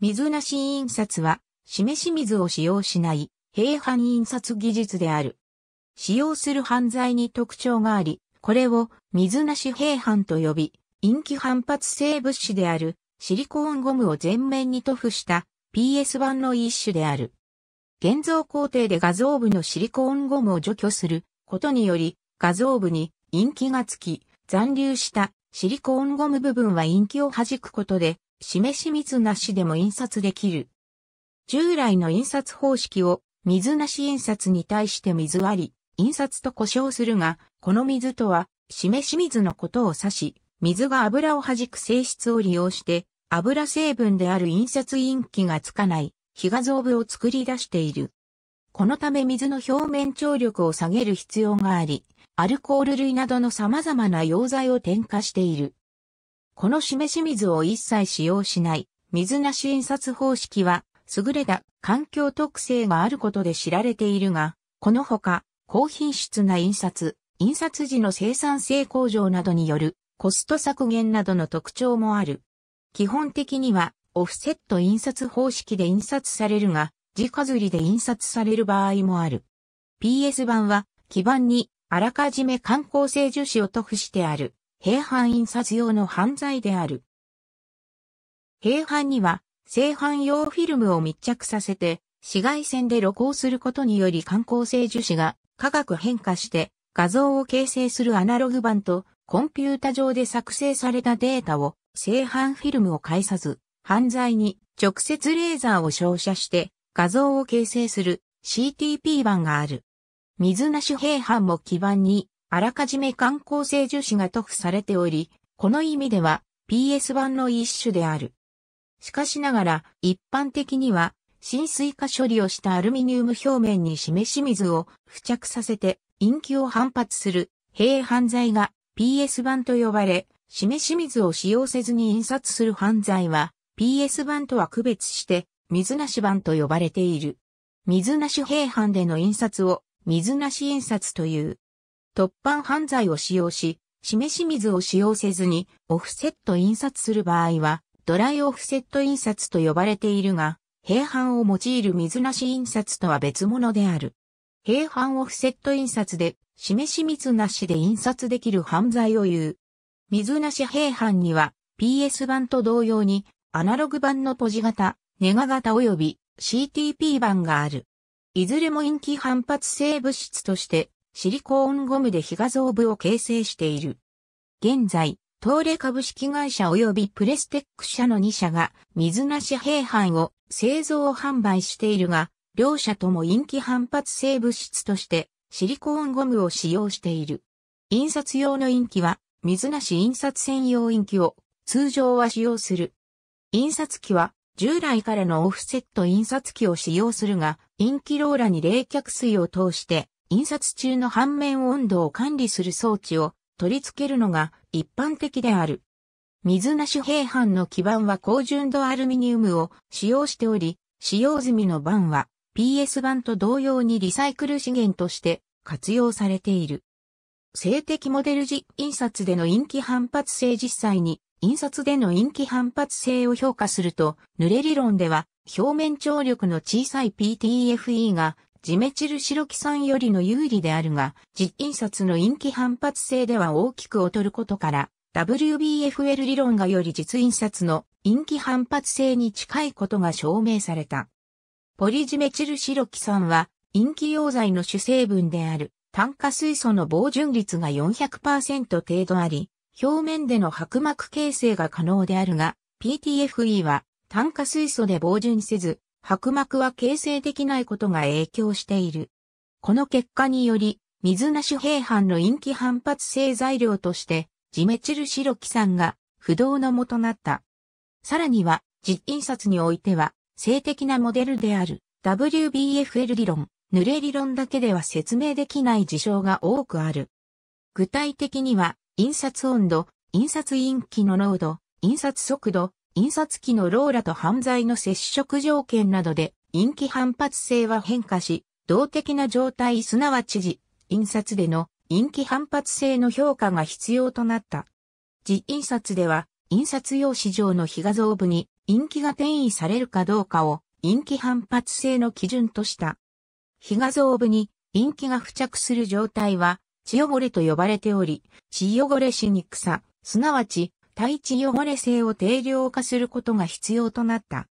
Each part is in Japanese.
水なし印刷は、示し水を使用しない平板印刷技術である。使用する犯罪に特徴があり、これを水なし平板と呼び、陰気反発性物質であるシリコーンゴムを全面に塗布した PS 版の一種である。現像工程で画像部のシリコーンゴムを除去することにより画像部に陰気がつき残留したシリコーンゴム部分は陰気を弾くことで示し水なしでも印刷できる。従来の印刷方式を水なし印刷に対して水あり、印刷と呼称するが、この水とは示し水のことを指し、水が油を弾く性質を利用して、油成分である印刷陰気がつかない非画像部を作り出している。このため水の表面張力を下げる必要があり、アルコール類などの様々な溶剤を添加している。この示し水を一切使用しない水なし印刷方式は優れた環境特性があることで知られているが、このほか高品質な印刷、印刷時の生産性向上などによるコスト削減などの特徴もある。基本的にはオフセット印刷方式で印刷されるが、直刷りで印刷される場合もある。PS 版は基板にあらかじめ観光性樹脂を塗布してある平板印刷用の犯罪である。平板には正反用フィルムを密着させて紫外線で露光することにより観光性樹脂が化学変化して画像を形成するアナログ版とコンピュータ上で作成されたデータを正反フィルムを介さず、犯罪に直接レーザーを照射して画像を形成する CTP 版がある。水なし平板も基板にあらかじめ観光性樹脂が塗布されており、この意味では PS 版の一種である。しかしながら一般的には浸水化処理をしたアルミニウム表面に示し水を付着させて陰気を反発する平犯罪が PS 版と呼ばれ、示し水を使用せずに印刷する犯罪は PS 版とは区別して水なし版と呼ばれている。水なし平板での印刷を水なし印刷という。突版犯罪を使用し、示し水を使用せずにオフセット印刷する場合はドライオフセット印刷と呼ばれているが、平板を用いる水なし印刷とは別物である。平板オフセット印刷で示し水なしで印刷できる犯罪を言う。水なし平板には PS 版と同様にアナログ版のポジ型、ネガ型及び CTP 版がある。いずれも陰気反発性物質としてシリコーンゴムで非画像部を形成している。現在、東レ株式会社及びプレステック社の2社が水なし平板を製造販売しているが、両社とも陰気反発性物質としてシリコーンゴムを使用している。印刷用の陰気は水なし印刷専用陰気を通常は使用する。印刷機は従来からのオフセット印刷機を使用するが、陰気ローラに冷却水を通して印刷中の反面温度を管理する装置を取り付けるのが一般的である。水なし平板の基板は高純度アルミニウムを使用しており、使用済みの板は PS 板と同様にリサイクル資源として活用されている。静的モデル時印刷での陰気反発性実際に印刷での陰気反発性を評価すると、濡れ理論では表面張力の小さい PTFE がジメチルシロキ酸よりの有利であるが、実印刷の陰気反発性では大きく劣ることから、WBFL 理論がより実印刷の陰気反発性に近いことが証明された。ポリジメチルシロキ酸は陰気溶剤の主成分である炭化水素の防潤率が400%程度あり、表面での白膜形成が可能であるが、PTFE は炭化水素で防潤せず、白膜は形成できないことが影響している。この結果により、水なし平板の陰気反発性材料としてジメチルシロキ酸が不動のもとなった。さらには、実印刷においては、静的なモデルである WBFL 理論、濡れ理論だけでは説明できない事象が多くある。具体的には、印刷温度、印刷陰気の濃度、印刷速度、印刷機のローラと犯罪の接触条件などで、陰気反発性は変化し、動的な状態すなわち時、印刷での陰気反発性の評価が必要となった。実印刷では、印刷用紙上の非画像部に陰気が転移されるかどうかを陰気反発性の基準とした。非画像部に陰気が付着する状態は血汚れと呼ばれており、血汚れしにくさ、すなわち対地汚れ性を定量化することが必要となった。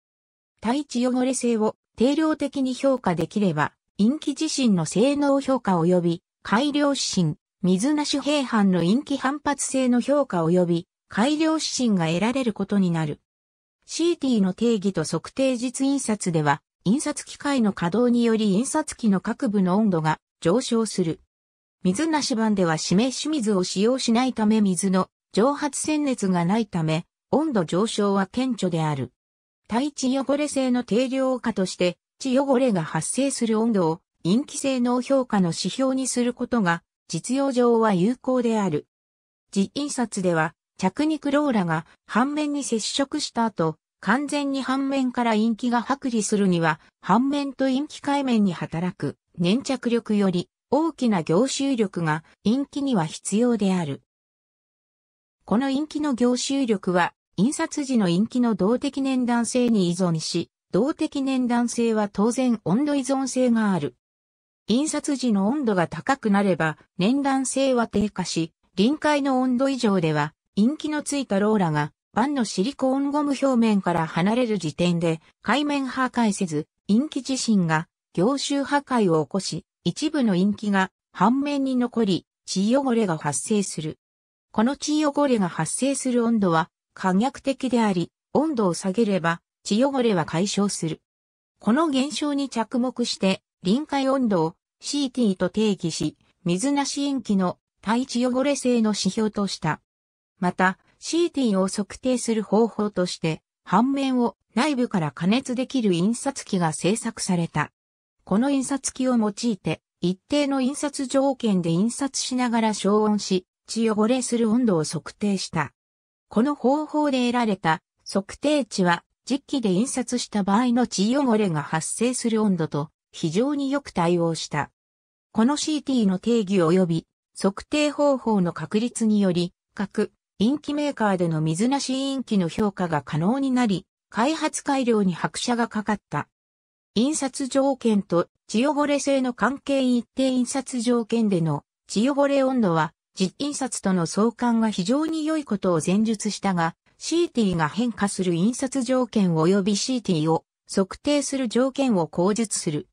対地汚れ性を定量的に評価できれば、陰気自身の性能評価及び改良指針、水なし平板の陰気反発性の評価及び改良指針が得られることになる。CT の定義と測定実印刷では、印刷機械の稼働により印刷機の各部の温度が上昇する。水なし版では示し水を使用しないため水の蒸発線熱がないため、温度上昇は顕著である。対地汚れ性の定量化として、地汚れが発生する温度を陰気性能評価の指標にすることが実用上は有効である。実印刷では着肉ローラが半面に接触した後、完全に半面から陰気が剥離するには、半面と陰気界面に働く粘着力より大きな凝集力が陰気には必要である。この陰気の凝集力は、印刷時の陰気の動的粘弾性に依存し、動的粘弾性は当然温度依存性がある。印刷時の温度が高くなれば粘弾性は低下し、臨界の温度以上では、陰気のついたローラが、板のシリコーンゴム表面から離れる時点で、海面破壊せず、陰気自身が凝集破壊を起こし、一部の陰気が半面に残り、血汚れが発生する。この血汚れが発生する温度は可逆的であり、温度を下げれば血汚れは解消する。この現象に着目して臨界温度を CT と定義し、水なし塩基の対地汚れ性の指標とした。また、CT を測定する方法として、半面を内部から加熱できる印刷機が製作された。この印刷機を用いて、一定の印刷条件で印刷しながら消音し、血汚れする温度を測定した。この方法で得られた測定値は、実機で印刷した場合の血汚れが発生する温度と非常によく対応した。この CT の定義及び測定方法の確立により、各陰気メーカーでの水なし陰気の評価が可能になり、開発改良に拍車がかかった。印刷条件と血汚れ性の関係一定印刷条件での血汚れ温度は実印刷との相関が非常に良いことを前述したが、CT が変化する印刷条件及び CT を測定する条件を口述する。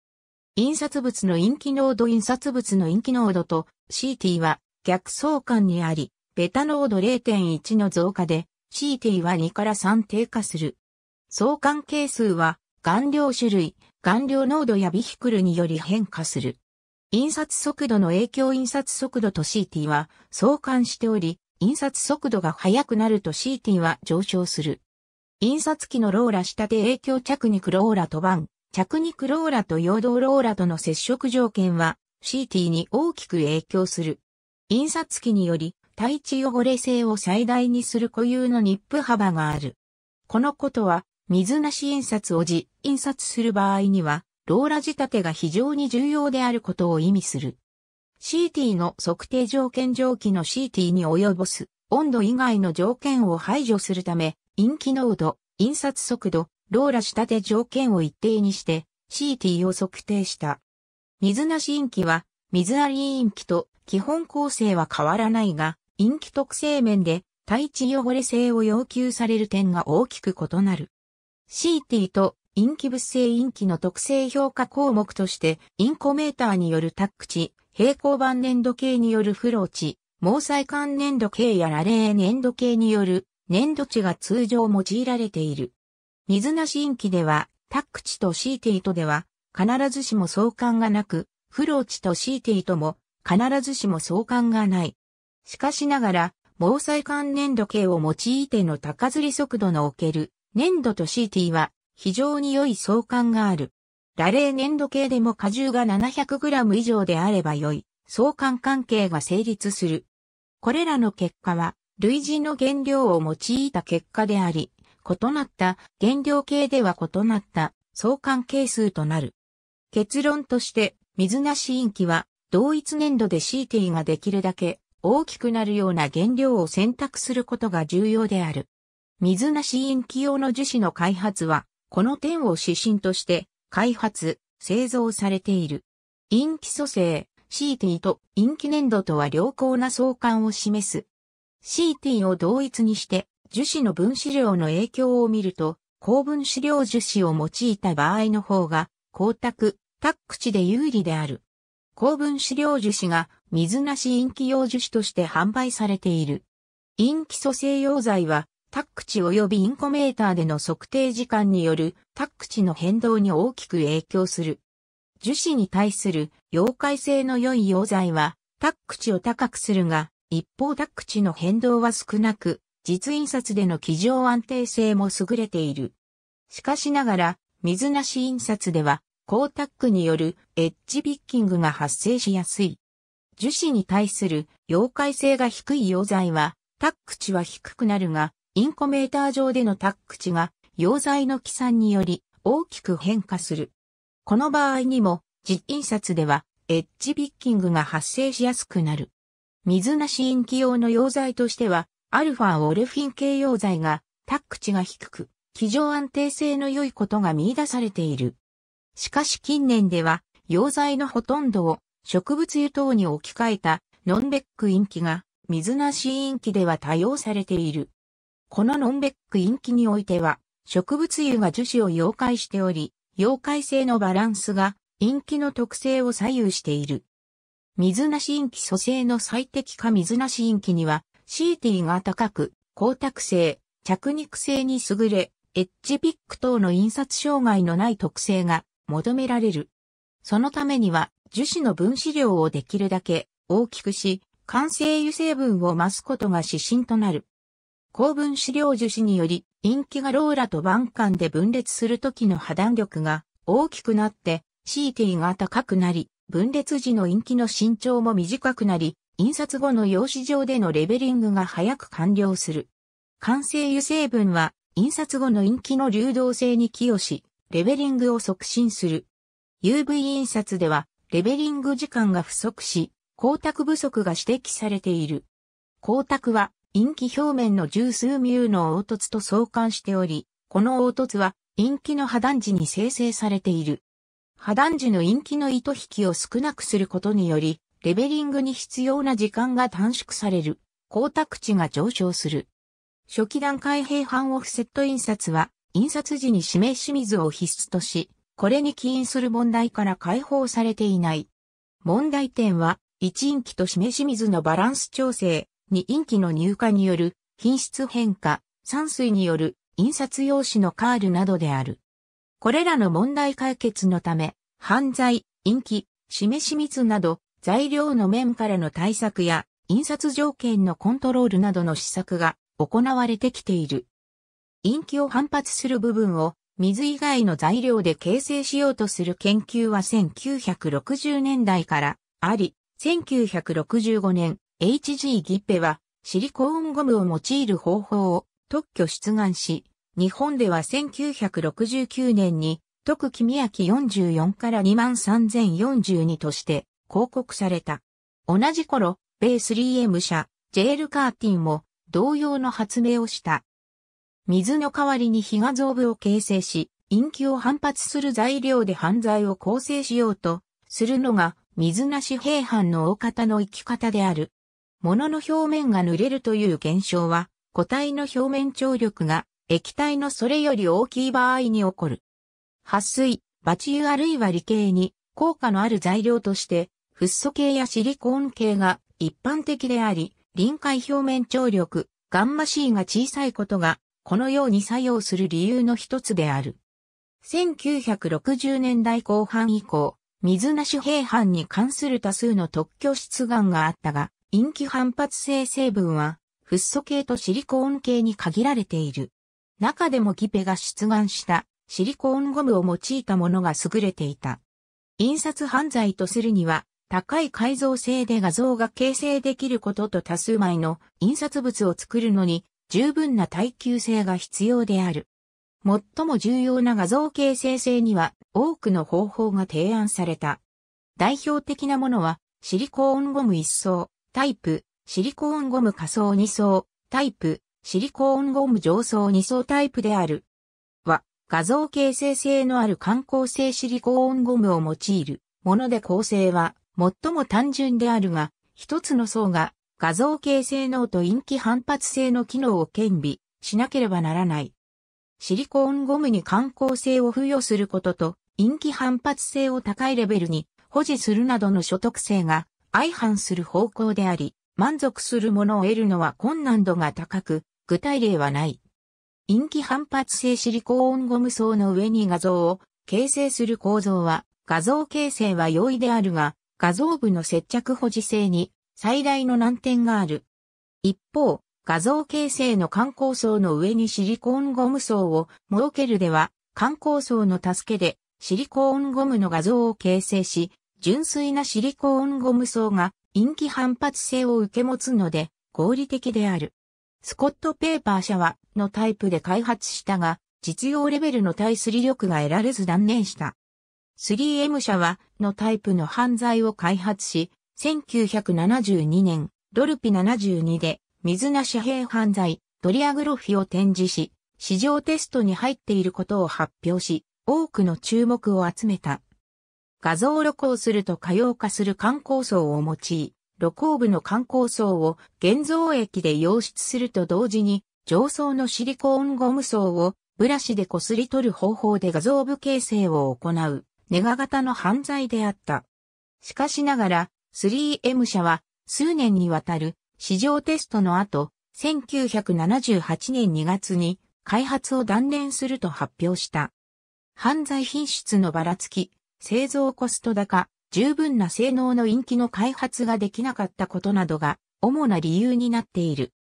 印刷物の陰気濃度印刷物の陰気濃度と CT は逆相関にあり、ベタ濃度0.1の増加で CT は2から3低下する。相関係数は顔料種類、顔料濃度やビヒクルにより変化する。印刷速度の影響印刷速度と CT は相関しており、印刷速度が速くなると CT は上昇する。印刷機のローラ下で影響着肉ローラと板、着肉ローラと陽動ローラとの接触条件は CT に大きく影響する。印刷機により対地汚れ性を最大にする固有のニップ幅がある。このことは水なし印刷を実印刷する場合にはローラ仕立てが非常に重要であることを意味する。CT の測定条件上記の CT に及ぼす温度以外の条件を排除するため、陰気濃度、印刷速度、ローラ仕立て条件を一定にして CT を測定した。水なし陰気は水あり陰気と基本構成は変わらないが、陰気特性面で対地汚れ性を要求される点が大きく異なる。CT と陰気物性陰気の特性評価項目として、インコメーターによるタック値、平行板粘土計によるフロー値、毛細管粘土計やラレー粘土計による粘土値が通常用いられている。水なし陰気では、タック値とシーティートでは、必ずしも相関がなく、フロー値とシーティートも、必ずしも相関がない。しかしながら、毛細管粘土計を用いての高ずり速度のおける、粘土とシーティは、非常に良い相関がある。ラレー粘土計でも荷重が 700g 以上であれば良い、相関関係が成立する。これらの結果は、類似の原料を用いた結果であり、異なった原料系では異なった相関係数となる。結論として水なし陰気は同一粘土で CT ができるだけ大きくなるような原料を選択することが重要である。水なしインキ用の樹脂の開発は、この点を指針として開発、製造されている。インキ組成、CT とインキ粘土とは良好な相関を示す。CT を同一にして樹脂の分子量の影響を見ると、高分子量樹脂を用いた場合の方が、光沢、タック値で有利である。高分子量樹脂が水なしインキ用樹脂として販売されている。インキ組成溶剤は、タック値及びインコメーターでの測定時間によるタック値の変動に大きく影響する。樹脂に対する溶解性の良い溶剤は、タック値を高くするが、一方タック値の変動は少なく、実印刷での基上安定性も優れている。しかしながら、水なし印刷では、高タックによるエッジビッキングが発生しやすい。樹脂に対する溶解性が低い溶剤は、タック値は低くなるが、インコメーター上でのタック値が溶剤の起算により大きく変化する。この場合にも、実印刷ではエッジビッキングが発生しやすくなる。水なしインキ用の溶剤としては、アルファオルフィン系溶剤がタック値が低く、基上安定性の良いことが見出されている。しかし近年では、溶剤のほとんどを植物油等に置き換えたノンベックインキが水なしインキでは多用されている。このノンベックインキにおいては、植物油が樹脂を溶解しており、溶解性のバランスがインキの特性を左右している。水なしインキ組成の最適化水なしインキには CT が高く、光沢性、着肉性に優れ、エッジピック等の印刷障害のない特性が求められる。そのためには樹脂の分子量をできるだけ大きくし、完成油成分を増すことが指針となる。高分子量樹脂により、インキがローラと板間で分裂するときの破断力が大きくなって CT が高くなり、分裂時のインキの身長も短くなり、印刷後の用紙上でのレベリングが早く完了する。完成油成分は、印刷後のインキの流動性に寄与し、レベリングを促進する。UV 印刷では、レベリング時間が不足し、光沢不足が指摘されている。光沢は、インキ表面の十数ミューの凹凸と相関しており、この凹凸は、インキの破断時に生成されている。破断時のインキの糸引きを少なくすることにより、レベリングに必要な時間が短縮される。光沢値が上昇する。初期段階平板オフセット印刷は、印刷時に示し水を必須とし、これに起因する問題から解放されていない。問題点は、1インキと示し水のバランス調整、2インキの入荷による品質変化、3水による印刷用紙のカールなどである。これらの問題解決のため、犯罪、インキ、示し水など、材料の面からの対策や印刷条件のコントロールなどの施策が行われてきている。陰気を反発する部分を水以外の材料で形成しようとする研究は1960年代からあり、1965年、HG ギッペはシリコーンゴムを用いる方法を特許出願し、日本では1969年に特記宮城44から23042として広告された。同じ頃、米 3M 社、ジェールカーティンも同様の発明をした。水の代わりに非画像部を形成し、陰気を反発する材料で犯罪を構成しようとするのが水なし平板の大方の生き方である。物の表面が濡れるという現象は、固体の表面張力が液体のそれより大きい場合に起こる。撥水、バチ油あるいは理系に効果のある材料としてフッ素系やシリコーン系が一般的であり、臨界表面張力、ガンマ C が小さいことが、このように作用する理由の一つである。1960年代後半以降、水なし平板に関する多数の特許出願があったが、陰気反発性成分は、フッ素系とシリコーン系に限られている。中でもギペが出願したシリコーンゴムを用いたものが優れていた。印刷犯罪とするには、高い解像性で画像が形成できることと多数枚の印刷物を作るのに十分な耐久性が必要である。最も重要な画像形成性には多くの方法が提案された。代表的なものはシリコーンゴム1層、タイプ、シリコーンゴム仮層2層、タイプ、シリコーンゴム上層2層タイプである。は、画像形成性のある観光性シリコーンゴムを用いるもので構成は最も単純であるが、一つの層が画像形成能と陰気反発性の機能を兼備しなければならない。シリコーンゴムに観光性を付与することと陰気反発性を高いレベルに保持するなどの所得性が相反する方向であり、満足するものを得るのは困難度が高く、具体例はない。陰気反発性シリコーンゴム層の上に画像を形成する構造は、画像形成は容易であるが、画像部の接着保持性に最大の難点がある。一方、画像形成の観光層の上にシリコーンゴム層を設けるでは、観光層の助けでシリコーンゴムの画像を形成し、純粋なシリコーンゴム層が陰気反発性を受け持つので合理的である。スコットペーパー社はのタイプで開発したが、実用レベルの対すり力が得られず断念した。3M 社はのタイプの犯罪を開発し、1972年、ドルピ72で水な紙幣犯罪、ドリアグロフィを展示し、市場テストに入っていることを発表し、多くの注目を集めた。画像録音すると可用化する観光層を用い、露光部の観光層を現像液で溶出すると同時に、上層のシリコーンゴム層をブラシで擦り取る方法で画像部形成を行う、ネガ型の犯罪であった。しかしながら、3M 社は数年にわたる市場テストの後、1978年2月に開発を断念すると発表した。犯罪品質のばらつき、製造コスト高、十分な性能の陰気の開発ができなかったことなどが主な理由になっている。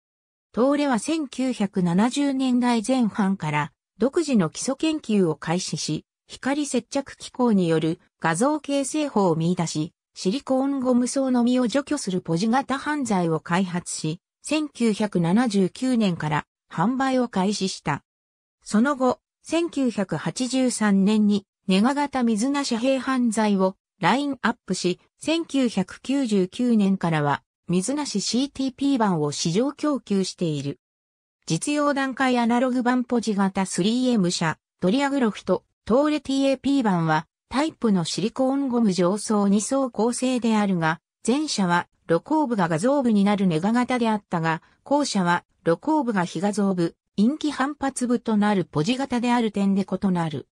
東レは1970年代前半から独自の基礎研究を開始し、光接着機構による画像形成法を見出し、シリコーンゴム層のみを除去するポジ型犯罪を開発し、1979年から販売を開始した。その後、1983年にネガ型水な紙幣犯罪をラインアップし、1999年からは水なし CTP 版を市場供給している。実用段階アナログ版ポジ型 3M 社、ドリアグロフト、トーレ TAP 版はタイプのシリコーンゴム上層2層構成であるが、前者は露光部が画像部になるネガ型であったが、後者は露光部が非画像部、陰気反発部となるポジ型である点で異なる。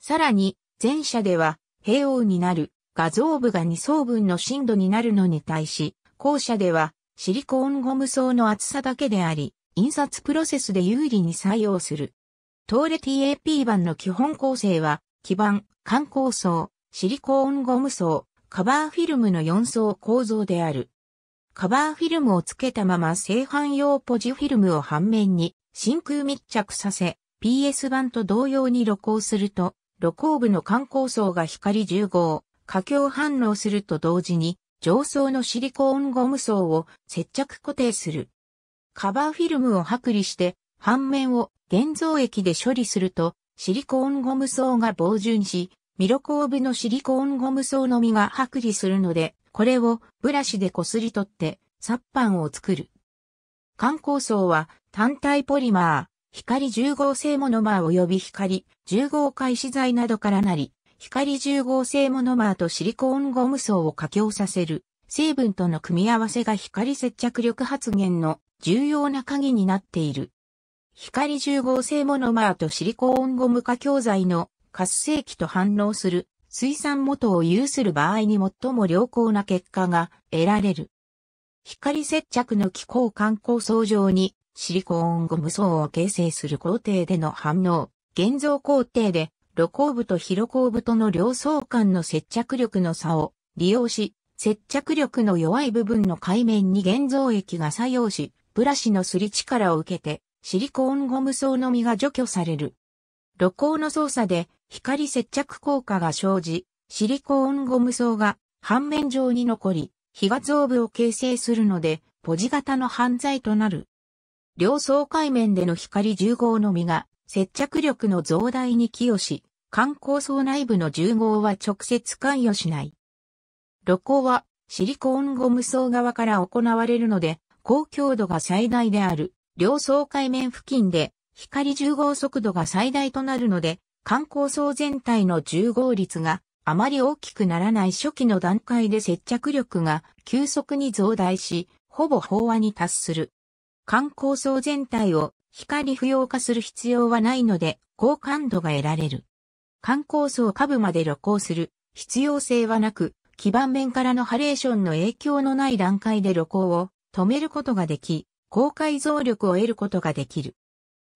さらに、前者では、平応になる画像部が2層分の深度になるのに対し、後者では、シリコーンゴム層の厚さだけであり、印刷プロセスで有利に採用する。トーレ TAP 版の基本構成は、基板、観光層、シリコーンゴム層、カバーフィルムの4層構造である。カバーフィルムを付けたまま正反用ポジフィルムを反面に真空密着させ、PS 版と同様に露光すると、露光部の観光層が光10号、過強反応すると同時に、上層のシリコーンゴム層を接着固定する。カバーフィルムを剥離して、反面を現像液で処理すると、シリコーンゴム層が防潤し、ミロコーブのシリコーンゴム層のみが剥離するので、これをブラシでこすり取ってサッンを作る。観光層は単体ポリマー、光重合性モノマー及び光重合開始剤などからなり、光重合性モノマーとシリコーンゴム層を可強させる成分との組み合わせが光接着力発現の重要な鍵になっている。光重合性モノマーとシリコーンゴム化強剤の活性器と反応する水酸元を有する場合に最も良好な結果が得られる。光接着の気候観光層上にシリコーンゴム層を形成する工程での反応、現像工程で露光部と広光部との両層間の接着力の差を利用し、接着力の弱い部分の海面に現像液が作用し、ブラシのすり力を受けてシリコーンゴム層のみが除去される。露光の操作で光接着効果が生じ、シリコーンゴム層が反面上に残り、非画像部を形成するので、ポジ型の犯罪となる。両層海面での光重合のみが接着力の増大に寄与し、観光層内部の重合は直接関与しない。露光はシリコーンゴム層側から行われるので、高強度が最大である両層海面付近で光重合速度が最大となるので、観光層全体の重合率があまり大きくならない初期の段階で接着力が急速に増大し、ほぼ飽和に達する。観光層全体を光不要化する必要はないので、高感度が得られる。観光層下部まで露光する必要性はなく、基盤面からのハレーションの影響のない段階で露光を止めることができ、高解像力を得ることができる。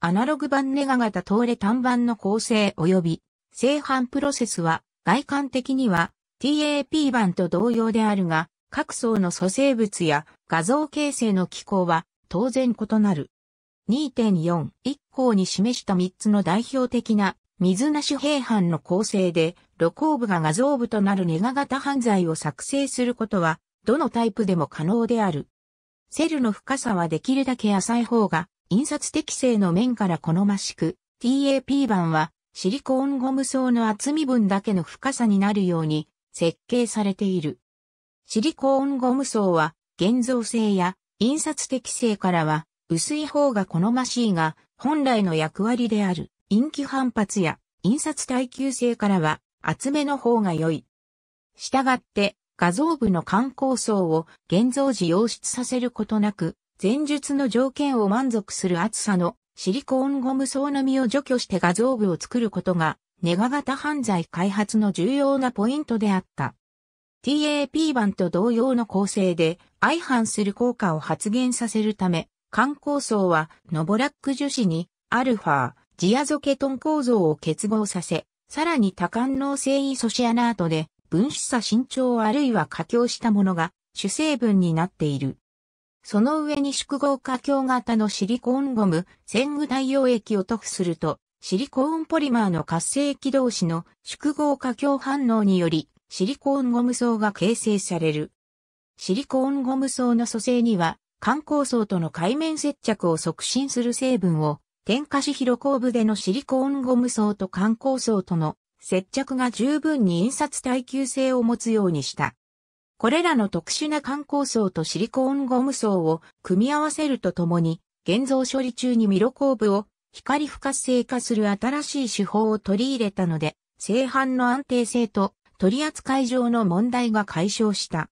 アナログ版ネガ型通れ単板の構成及び製版プロセスは外観的には TAP 版と同様であるが、各層の組成物や画像形成の機構は当然異なる。2.4一項に示した3つの代表的な水なし平板の構成で露光部が画像部となるネガ型犯罪を作成することはどのタイプでも可能である。セルの深さはできるだけ浅い方が印刷適正の面から好ましく TAP 版はシリコーンゴム層の厚み分だけの深さになるように設計されている。シリコーンゴム層は現像性や印刷適正からは薄い方が好ましいが本来の役割である陰気反発や印刷耐久性からは厚めの方が良い。したがって画像部の観光層を現像時溶出させることなく前述の条件を満足する厚さのシリコーンゴム層のみを除去して画像部を作ることが、ネガ型犯罪開発の重要なポイントであった。TAP 版と同様の構成で相反する効果を発現させるため、観光層はノボラック樹脂にアルファ、ジアゾケトン構造を結合させ、さらに多感能繊維素シアナートで分子差伸長あるいは加強したものが主成分になっている。その上に縮合化強型のシリコーンゴム、線具太陽液を塗布すると、シリコーンポリマーの活性液同士の縮合化強反応により、シリコーンゴム層が形成される。シリコーンゴム層の組成には、観光層との海面接着を促進する成分を、点火し広後部でのシリコーンゴム層と観光層との接着が十分に印刷耐久性を持つようにした。これらの特殊な観光層とシリコーンゴム層を組み合わせるとともに、現像処理中にミロコーブを光不活性化する新しい手法を取り入れたので、製版の安定性と取扱上の問題が解消した。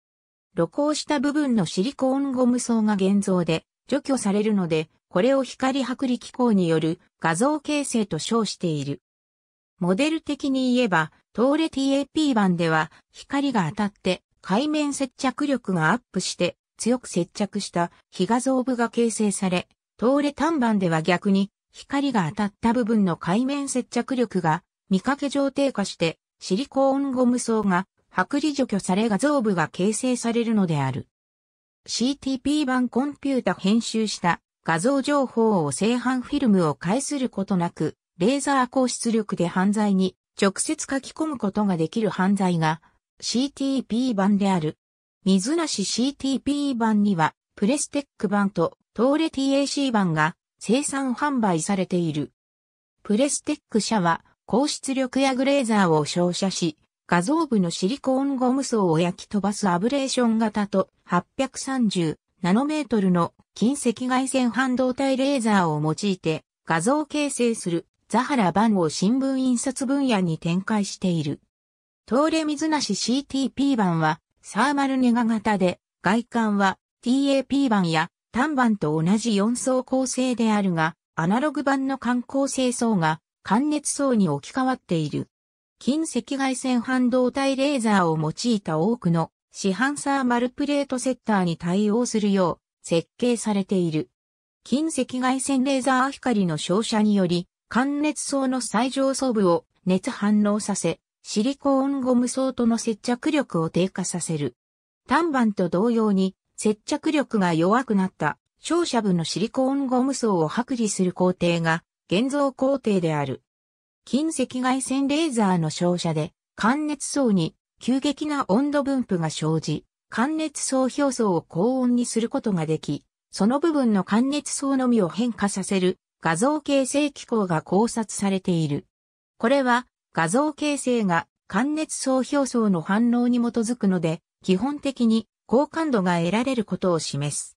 露光した部分のシリコーンゴム層が現像で除去されるので、これを光剥離機構による画像形成と称している。モデル的に言えば、トーレ TAP 版では光が当たって海面接着力がアップして強く接着した非画像部が形成され、通れ単板では逆に光が当たった部分の海面接着力が見かけ上低下してシリコーンゴム層が剥離除去され画像部が形成されるのである。CTP 版コンピュータ編集した画像情報を正反フィルムを介することなく、レーザー高出力で犯罪に直接書き込むことができる犯罪が CTP 版である。水なし CTP 版には、プレステック版とトーレ TAC 版が生産販売されている。プレステック社は高出力やグレーザーを照射し、画像部のシリコーンゴム層を焼き飛ばすアブレーション型と830ナノメートルの近赤外線半導体レーザーを用いて画像形成するザハラ版を新聞印刷分野に展開している。東レ水なし CTP 版はサーマルネガ型で、外観は TAP 版や単板と同じ4層構成であるが、アナログ版の観光性層が関熱層に置き換わっている。近赤外線半導体レーザーを用いた多くの市販サーマルプレートセッターに対応するよう設計されている。近赤外線レーザー光の照射により、関熱層の最上層部を熱反応させ、シリコーンゴム層との接着力を低下させる。単板と同様に接着力が弱くなった照射部のシリコーンゴム層を剥離する工程が現像工程である。近赤外線レーザーの照射で関熱層に急激な温度分布が生じ、関熱層表層を高温にすることができ、その部分の関熱層のみを変化させる画像形成機構が考察されている。これは画像形成が関熱層表層の反応に基づくので、基本的に高感度が得られることを示す。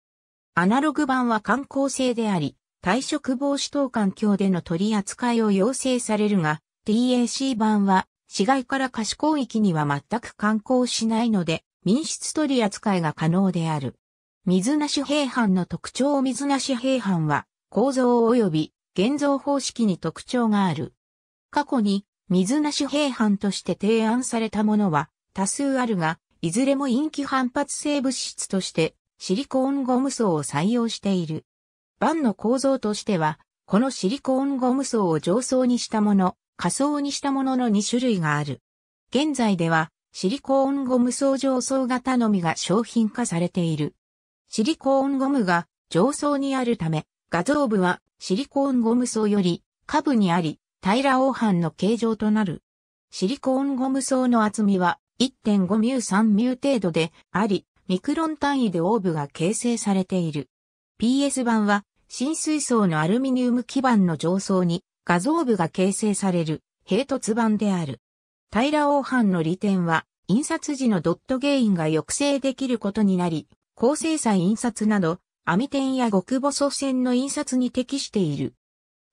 アナログ版は観光性であり、退職防止等環境での取り扱いを要請されるが、TAC 版は市街から可視広域には全く観光しないので、民室取り扱いが可能である。水なし平板の特徴水なし平板は構造及び現像方式に特徴がある。過去に水なし平板として提案されたものは多数あるが、いずれも陰気反発性物質としてシリコーンゴム層を採用している。板の構造としては、このシリコーンゴム層を上層にしたもの、下層にしたものの2種類がある。現在では、シリコーンゴム層上層型のみが商品化されている。シリコーンゴムが上層にあるため、画像部はシリコーンゴム層より下部にあり、平ら黄斑の形状となる。シリコーンゴム層の厚みは1.5ミュー3ミュー程度であり、ミクロン単位でオーブが形成されている。PS 版は新水槽のアルミニウム基板の上層に画像部が形成される平凸板である。平黄斑の利点は印刷時のドットゲインが抑制できることになり、高精細印刷など網点や極細線の印刷に適している。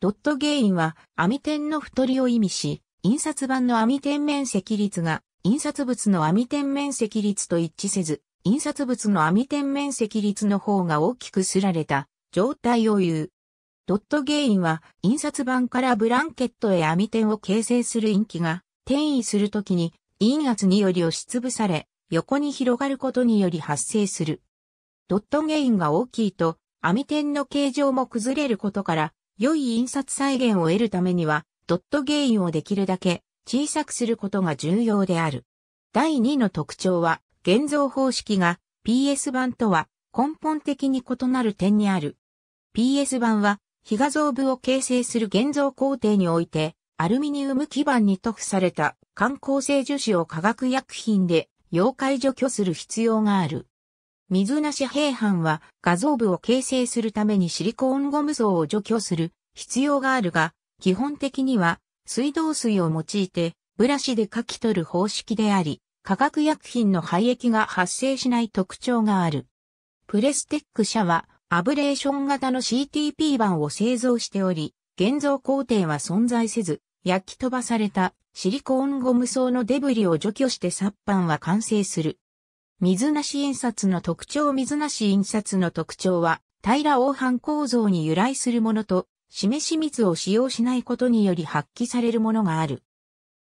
ドットゲインは網点の太りを意味し、印刷版の網点面積率が印刷物の網点面積率と一致せず、印刷物の網点面積率の方が大きくすられた状態を言う。ドットゲインは印刷板からブランケットへ網点を形成する陰気が転移するときに陰圧により押しつぶされ横に広がることにより発生する。ドットゲインが大きいと網点の形状も崩れることから良い印刷再現を得るためにはドットゲインをできるだけ小さくすることが重要である。第2の特徴は現像方式が PS 版とは根本的に異なる点にある。PS 版は非画像部を形成する現像工程においてアルミニウム基板に塗布された観光性樹脂を化学薬品で溶解除去する必要がある。水なし平板は画像部を形成するためにシリコーンゴム層を除去する必要があるが、基本的には水道水を用いてブラシで書き取る方式であり、化学薬品の廃液が発生しない特徴がある。プレステック社はアブレーション型の CTP 板を製造しており、現像工程は存在せず、焼き飛ばされたシリコーンゴム層のデブリを除去してサッパンは完成する。水なし印刷の特徴水なし印刷の特徴は、平ら黄斑構造に由来するものと、示し水を使用しないことにより発揮されるものがある。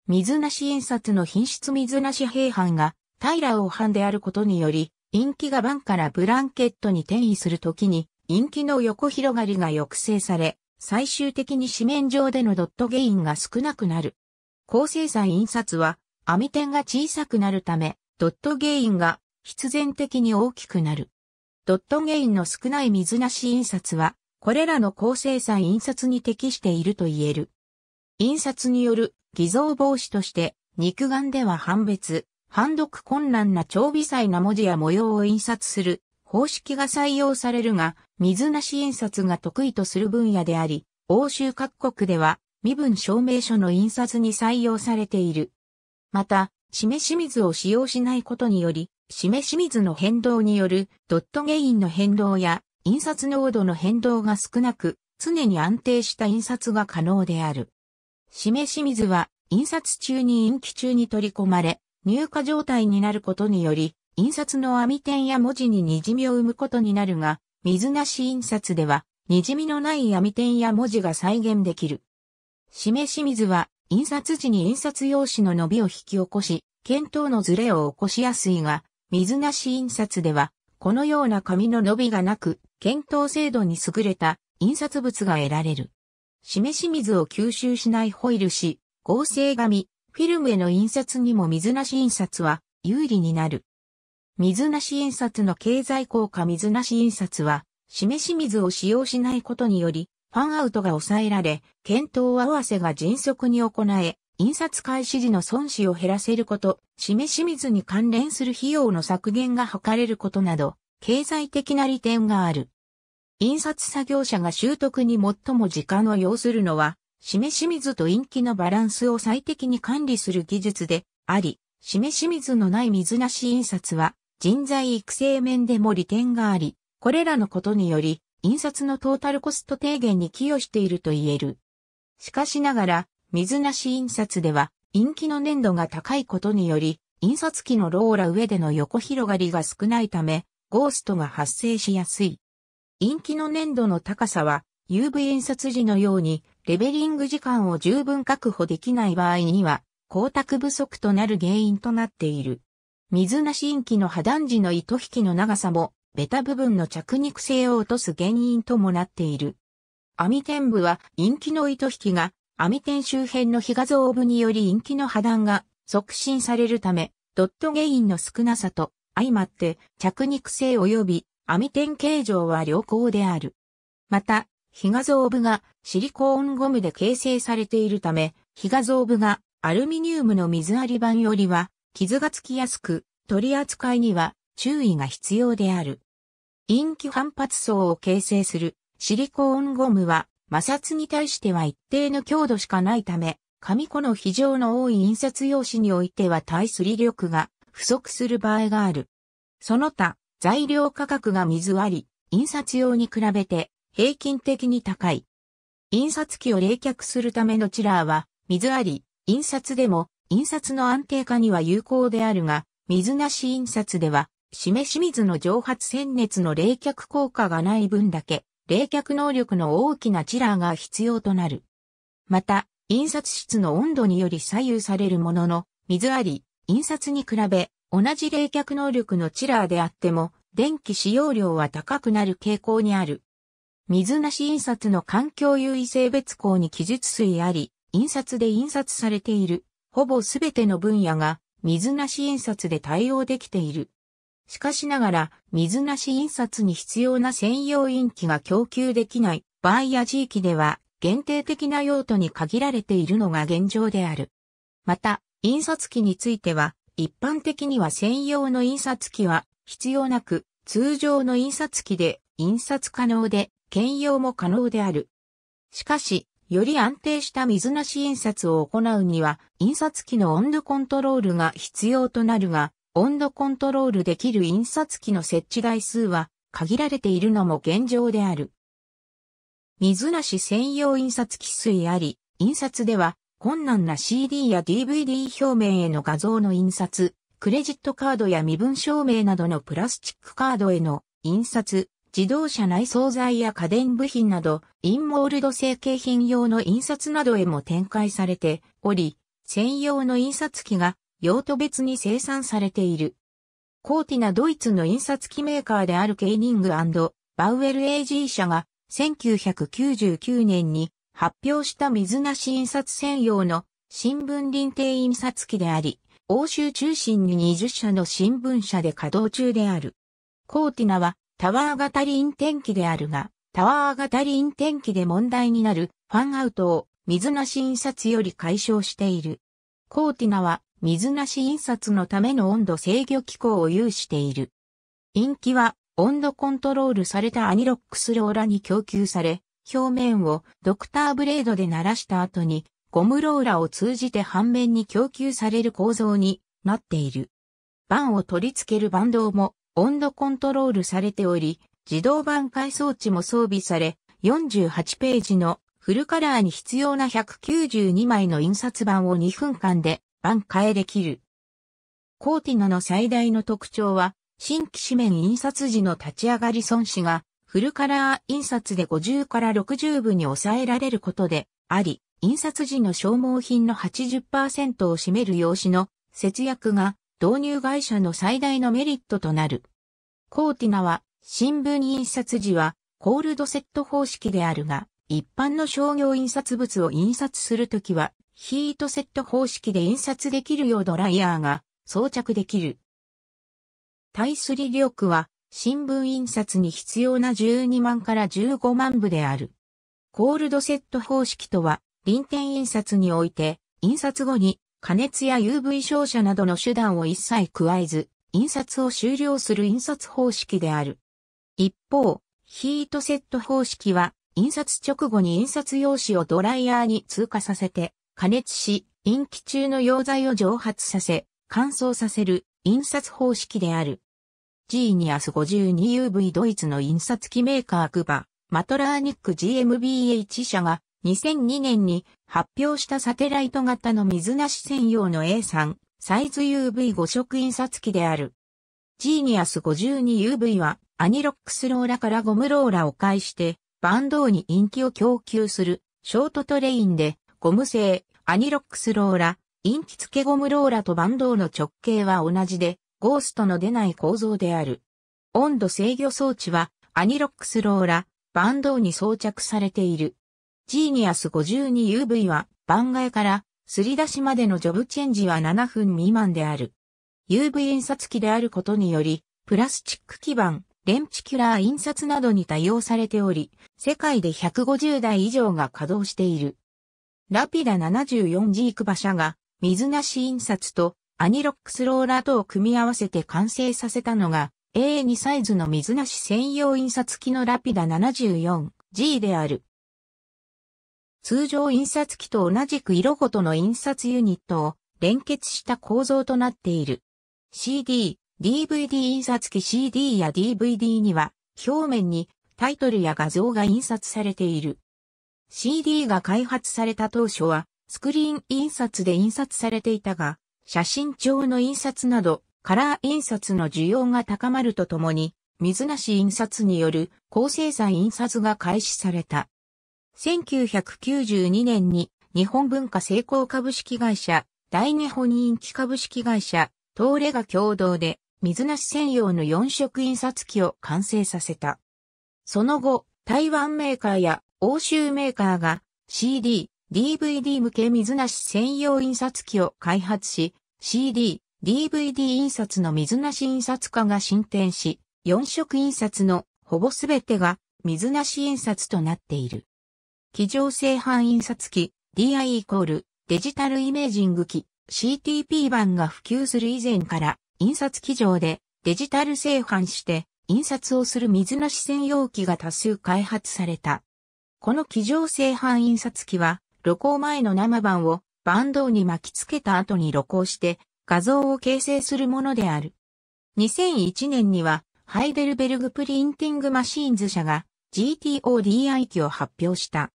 水なし印刷の品質水なし平板が平ら黄斑であることにより、陰気が板からブランケットに転移するときに、陰気の横広がりが抑制され、最終的に紙面上でのドットゲインが少なくなる。高精細印刷は、網点が小さくなるため、ドットゲインが必然的に大きくなる。ドットゲインの少ない水なし印刷は、これらの高精細印刷に適していると言える。印刷による偽造防止として、肉眼では判別、判読困難な超微細な文字や模様を印刷する方式が採用されるが、水なし印刷が得意とする分野であり、欧州各国では身分証明書の印刷に採用されている。また、示し水を使用しないことにより、示し水の変動によるドットゲインの変動や印刷濃度の変動が少なく、常に安定した印刷が可能である。示し水は印刷中に陰気中に取り込まれ、入荷状態になることにより、印刷の網点や文字に滲みを生むことになるが、水なし印刷では、滲みのない網点や文字が再現できる。示し水は、印刷時に印刷用紙の伸びを引き起こし、検討のズレを起こしやすいが、水なし印刷では、このような紙の伸びがなく、検討精度に優れた印刷物が得られる。示し水を吸収しないホイル紙、合成紙、フィルムへの印刷にも水なし印刷は有利になる。水なし印刷の経済効果水なし印刷は、示し水を使用しないことにより、ファンアウトが抑えられ、検討合わせが迅速に行え、印刷開始時の損失を減らせること、示し水に関連する費用の削減が図れることなど、経済的な利点がある。印刷作業者が習得に最も時間を要するのは、示し水と陰気のバランスを最適に管理する技術であり、示し水のない水なし印刷は人材育成面でも利点があり、これらのことにより、印刷のトータルコスト低減に寄与していると言える。しかしながら、水なし印刷では、陰気の粘度が高いことにより、印刷機のローラ上での横広がりが少ないため、ゴーストが発生しやすい。陰気の粘度の高さは、UV 印刷時のように、レベリング時間を十分確保できない場合には、光沢不足となる原因となっている。水なし陰気の破断時の糸引きの長さも、ベタ部分の着肉性を落とす原因ともなっている。網天部は陰気の糸引きが網点周辺の非画像部により陰気の破断が促進されるため、ドットゲインの少なさと相まって着肉性及び網点形状は良好である。また、非画像部がシリコーンゴムで形成されているため、非画像部がアルミニウムの水あり板よりは傷がつきやすく、取り扱いには注意が必要である。陰気反発層を形成するシリコーンゴムは摩擦に対しては一定の強度しかないため、紙粉の非常の多い印刷用紙においては耐すり力が不足する場合がある。その他、材料価格が水割り、印刷用に比べて平均的に高い。印刷機を冷却するためのチラーは、水あり、印刷でも印刷の安定化には有効であるが、水なし印刷では、示し水の蒸発鮮熱の冷却効果がない分だけ、冷却能力の大きなチラーが必要となる。また、印刷室の温度により左右されるものの、水あり、印刷に比べ、同じ冷却能力のチラーであっても、電気使用量は高くなる傾向にある。水なし印刷の環境優位性別項に記述水あり、印刷で印刷されている、ほぼすべての分野が、水なし印刷で対応できている。しかしながら、水なし印刷に必要な専用インキが供給できない場合や地域では、限定的な用途に限られているのが現状である。また、印刷機については、一般的には専用の印刷機は必要なく、通常の印刷機で印刷可能で、兼用も可能である。しかし、より安定した水なし印刷を行うには、印刷機の温度コントロールが必要となるが、温度コントロールできる印刷機の設置台数は限られているのも現状である。水なし専用印刷機水あり、印刷では困難な CD や DVD 表面への画像の印刷、クレジットカードや身分証明などのプラスチックカードへの印刷、自動車内装材や家電部品など、インモールド成形品用の印刷などへも展開されており、専用の印刷機が用途別に生産されている。コーティナドイツの印刷機メーカーであるケイニングバウエル AG 社が1999年に発表した水なし印刷専用の新聞臨定印刷機であり、欧州中心に20社の新聞社で稼働中である。コーティナはタワー型臨転機であるが、タワー型臨転機で問題になるファンアウトを水なし印刷より解消している。コーティナは水なし印刷のための温度制御機構を有している。インキは温度コントロールされたアニロックスローラに供給され、表面をドクターブレードで鳴らした後にゴムローラを通じて反面に供給される構造になっている。バンを取り付けるバンドも温度コントロールされており、自動挽回装置も装備され、48ページのフルカラーに必要な192枚の印刷版を2分間で挽回できる。コーティナの最大の特徴は、新規紙面印刷時の立ち上がり損失が、フルカラー印刷で50から60分に抑えられることであり、印刷時の消耗品の80%を占める用紙の節約が導入会社の最大のメリットとなる。コーティナは新聞印刷時はコールドセット方式であるが、一般の商業印刷物を印刷するときはヒートセット方式で印刷できるようドライヤーが装着できる。耐すり力は新聞印刷に必要な12万から15万部である。コールドセット方式とは、臨転印刷において、印刷後に加熱や UV 照射などの手段を一切加えず、印刷を終了する印刷方式である。一方、ヒートセット方式は、印刷直後に印刷用紙をドライヤーに通過させて、加熱し、インキ中の溶剤を蒸発させ、乾燥させる印刷方式である。G ニアス 52UV ドイツの印刷機メーカークバ、マトラーニック GmbH 社が2002年に発表したサテライト型の水なし専用の A3 サイズ UV5 色印刷機である。ジーニアス 52UV はアニロックスローラからゴムローラを介してバンドーにインキを供給するショートトレインでゴム製アニロックスローラ、インキ付けゴムローラとバンドーの直径は同じでゴーストの出ない構造である。温度制御装置はアニロックスローラ、バンドーに装着されている。ジーニアス 52UV は版替えから刷り出しまでのジョブチェンジは7分未満である。UV 印刷機であることにより、プラスチック基板、レンチキュラー印刷などに対応されており、世界で150台以上が稼働している。ラピダ 74G クバ社が水なし印刷とアニロックスローラーとを組み合わせて完成させたのが A2 サイズの水なし専用印刷機のラピダ 74G である。通常印刷機と同じく色ごとの印刷ユニットを連結した構造となっている。CD、DVD 印刷機 CD や DVD には表面にタイトルや画像が印刷されている。CD が開発された当初はスクリーン印刷で印刷されていたが、写真帳の印刷などカラー印刷の需要が高まるとともに、水なし印刷による高精細印刷が開始された。1992年に日本文化成功株式会社、大日本人気株式会社、東レが共同で水なし専用の4色印刷機を完成させた。その後、台湾メーカーや欧州メーカーが CD、DVD 向け水なし専用印刷機を開発し、CD、DVD 印刷の水なし印刷化が進展し、4色印刷のほぼすべてが水なし印刷となっている。機上製版印刷機 DI イコール digital imaging 機 CTP 版が普及する以前から印刷機上でデジタル製版して印刷をする水なし専用機が多数開発された。この機上製版印刷機は露光前の生版を版胴に巻き付けた後に露光して画像を形成するものである。2001年にはハイデルベルグプリンティングマシーンズ社が GTODI 機を発表した。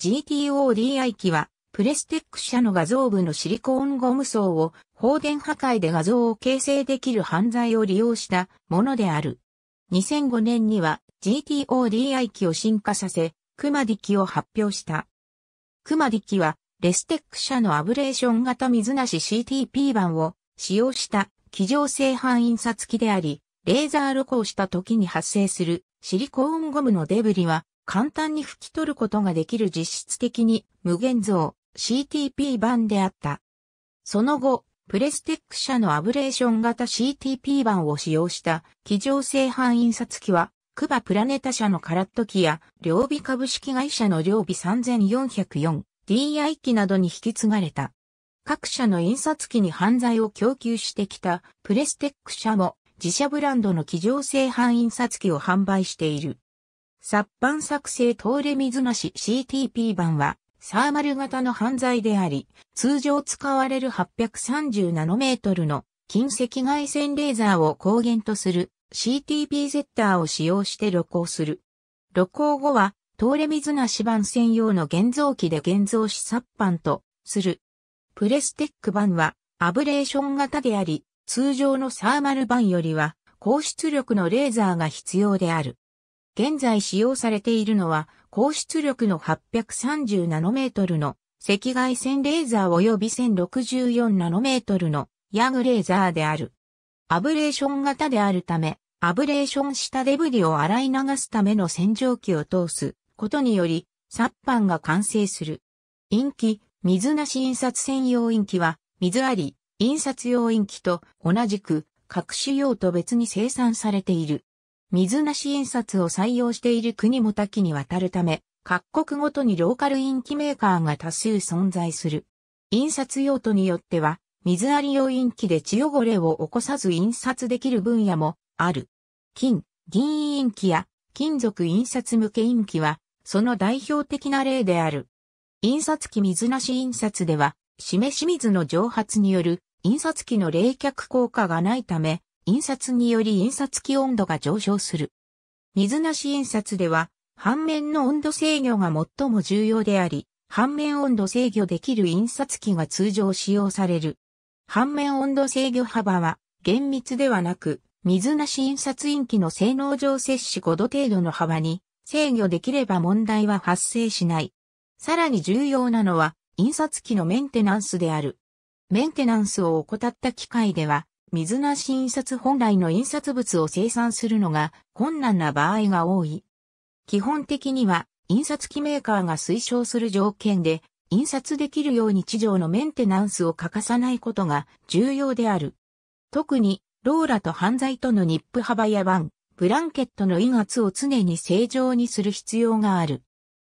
GTODI 機は、プレステック社の画像部のシリコーンゴム層を放電破壊で画像を形成できる犯罪を利用したものである。2005年には GTODI 機を進化させ、クマディ機を発表した。クマディ機は、レステック社のアブレーション型水なし CTP 版を使用した機上製版印刷機であり、レーザー露光した時に発生するシリコーンゴムのデブリは簡単に拭き取ることができる実質的に無限像 CTP 版であった。その後、プレステック社のアブレーション型 CTP 版を使用した機上製版印刷機は、クバプラネタ社のカラット機や、両備株式会社の両備 3404DI 機などに引き継がれた。各社の印刷機に犯罪を供給してきたプレステック社も自社ブランドの機上製版印刷機を販売している。殺版作成通れ水なし CTP 版はサーマル型の犯罪であり、通常使われる830ナノメートルの近赤外線レーザーを光源とする CTP ゼッターを使用して露光する。露光後は、通れ水なし版専用の現像機で現像し殺版とする。プレステック版はアブレーション型であり、通常のサーマル版よりは高出力のレーザーが必要である。現在使用されているのは、高出力の830ナノメートルの赤外線レーザー及び1064ナノメートルのヤグレーザーである。アブレーション型であるため、アブレーションしたデブリを洗い流すための洗浄機を通すことにより、サッパンが完成する。インキ、水なし印刷専用インキは、水あり、印刷用インキと同じく、各種用と別に生産されている。水なし印刷を採用している国も多岐にわたるため、各国ごとにローカルインキメーカーが多数存在する。印刷用途によっては、水あり用インキで血汚れを起こさず印刷できる分野もある。金、銀インキや金属印刷向けインキは、その代表的な例である。印刷機水なし印刷では、示し水の蒸発による印刷機の冷却効果がないため、印刷により印刷機温度が上昇する。水なし印刷では、半面の温度制御が最も重要であり、半面温度制御できる印刷機が通常使用される。半面温度制御幅は厳密ではなく、水なし印刷印機の性能上摂氏5度程度の幅に制御できれば問題は発生しない。さらに重要なのは、印刷機のメンテナンスである。メンテナンスを怠った機械では、水なし印刷本来の印刷物を生産するのが困難な場合が多い。基本的には、印刷機メーカーが推奨する条件で、印刷できるように地上のメンテナンスを欠かさないことが重要である。特に、ローラと犯罪とのニップ幅やバン、ブランケットの印圧を常に正常にする必要がある。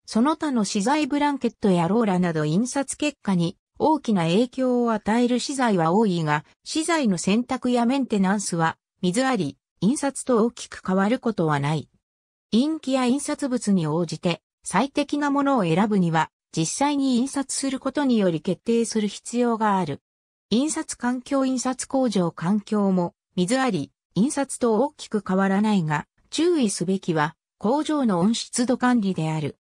その他の資材ブランケットやローラなど印刷結果に大きな影響を与える資材は多いが、資材の選択やメンテナンスは水あり、印刷と大きく変わることはない。インキや印刷物に応じて最適なものを選ぶには実際に印刷することにより決定する必要がある。印刷環境印刷工場環境も水あり、印刷と大きく変わらないが、注意すべきは工場の温湿度管理である。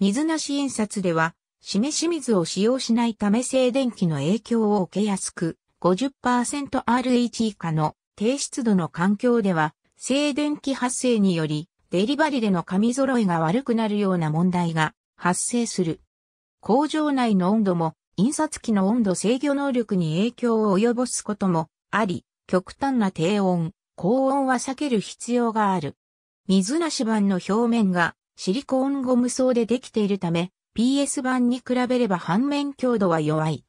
水なし印刷では示し水を使用しないため静電気の影響を受けやすく、50%RH 以下の低湿度の環境では、静電気発生により、デリバリでの紙揃いが悪くなるような問題が発生する。工場内の温度も、印刷機の温度制御能力に影響を及ぼすこともあり、極端な低温、高温は避ける必要がある。水なし板の表面がシリコーンゴム層でできているため、PS 版に比べれば反面強度は弱い。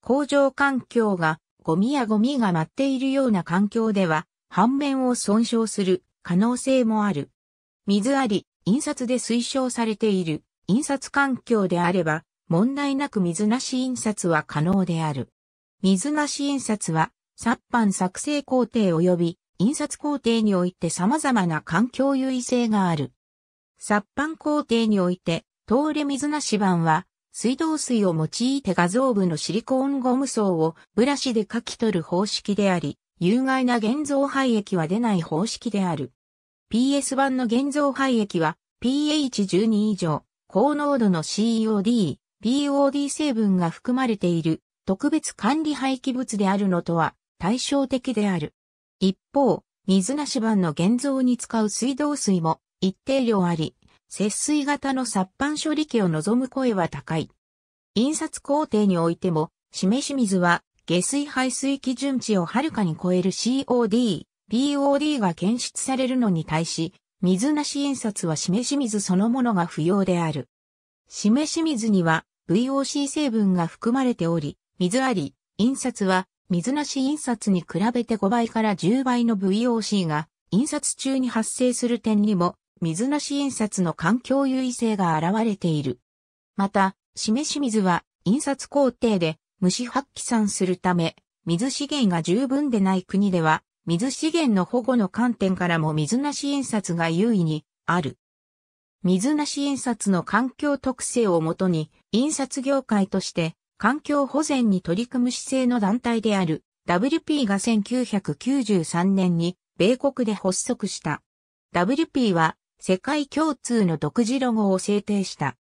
工場環境がゴミやゴミが舞っているような環境では反面を損傷する可能性もある。水あり、印刷で推奨されている印刷環境であれば問題なく水なし印刷は可能である。水なし印刷は殺版作成工程及び印刷工程において様々な環境優位性がある。殺版工程において通れ水なし板は、水道水を用いて画像部のシリコーンゴム層をブラシで書き取る方式であり、有害な現像廃液は出ない方式である。PS 版の現像廃液は pH12 以上、高濃度の COD、POD 成分が含まれている特別管理廃棄物であるのとは対照的である。一方、水なし板の現像に使う水道水も一定量あり、節水型の殺版処理器を望む声は高い。印刷工程においても、示し水は下水排水基準値をはるかに超える COD、POD が検出されるのに対し、水なし印刷は示し水そのものが不要である。示し水には VOC 成分が含まれており、水あり、印刷は水なし印刷に比べて5倍から10倍の VOC が印刷中に発生する点にも水なし印刷の環境優位性が現れている。また、示し水は印刷工程で虫発揮散するため、水資源が十分でない国では、水資源の保護の観点からも水なし印刷が優位にある。水なし印刷の環境特性をもとに、印刷業界として環境保全に取り組む姿勢の団体である WP が1993年に米国で発足した。WP は世界共通の独自ロゴを制定した。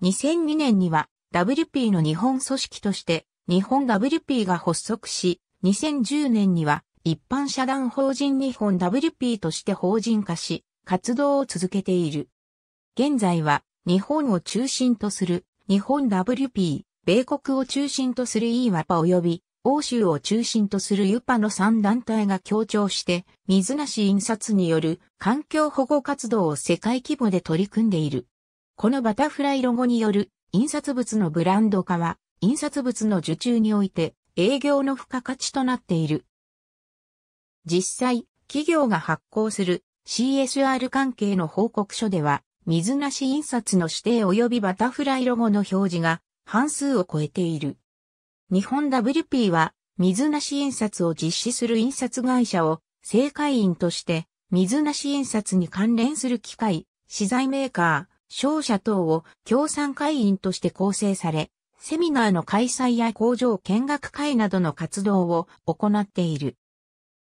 2002年には WP の日本組織として日本 WP が発足し、2010年には一般社団法人日本 WP として法人化し、活動を続けている。現在は日本を中心とする日本 WP、米国を中心とする e w a p 及び欧州を中心とするユパの3団体が協調して、水なし印刷による環境保護活動を世界規模で取り組んでいる。このバタフライロゴによる印刷物のブランド化は、印刷物の受注において営業の付加価値となっている。実際、企業が発行する CSR 関係の報告書では、水なし印刷の指定及びバタフライロゴの表示が半数を超えている。日本 WP は水なし印刷を実施する印刷会社を正会員として水なし印刷に関連する機械、資材メーカー、商社等を協賛会員として構成され、セミナーの開催や工場見学会などの活動を行っている。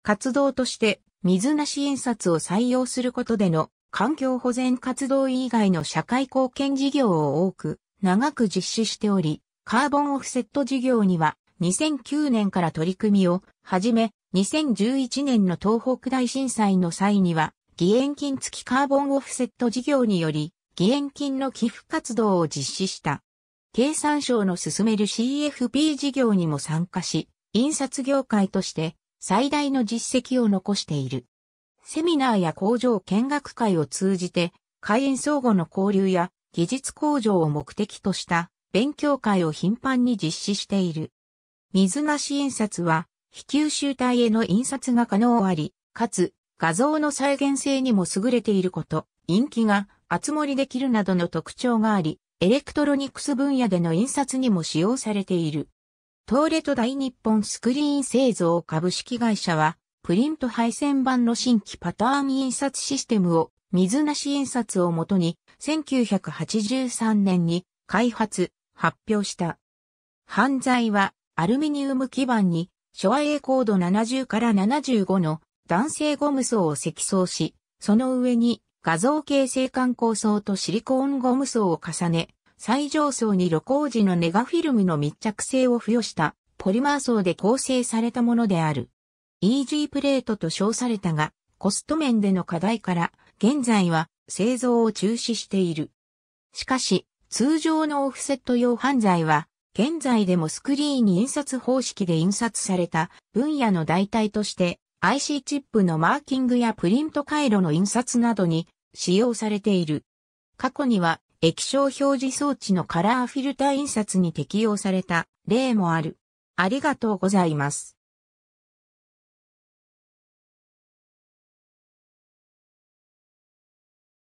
活動として水なし印刷を採用することでの環境保全活動以外の社会貢献事業を多く、長く実施しており、カーボンオフセット事業には2009年から取り組みを始め、2011年の東北大震災の際には、義援金付きカーボンオフセット事業により、義援金の寄付活動を実施した。経産省の進める CFP 事業にも参加し、印刷業界として最大の実績を残している。セミナーや工場見学会を通じて、会員相互の交流や技術向上を目的とした勉強会を頻繁に実施している。水なし印刷は、非吸収体への印刷が可能あり、かつ画像の再現性にも優れていること、陰気が厚盛りできるなどの特徴があり、エレクトロニクス分野での印刷にも使用されている。トーレト大日本スクリーン製造株式会社は、プリント配線版の新規パターン印刷システムを水なし印刷をもとに1983年に開発、発表した。犯罪はアルミニウム基板に昭和 A コード70から75の男性ゴム層を積層し、その上に画像形成管構層とシリコーンゴム層を重ね、最上層に露光時のネガフィルムの密着性を付与したポリマー層で構成されたものである。イージープレートと称されたが、コスト面での課題から、現在は製造を中止している。しかし、通常のオフセット用犯罪は、現在でもスクリーンに印刷方式で印刷された分野の代替として、IC チップのマーキングやプリント回路の印刷などに使用されている。過去には液晶表示装置のカラーフィルター印刷に適用された例もある。ありがとうございます。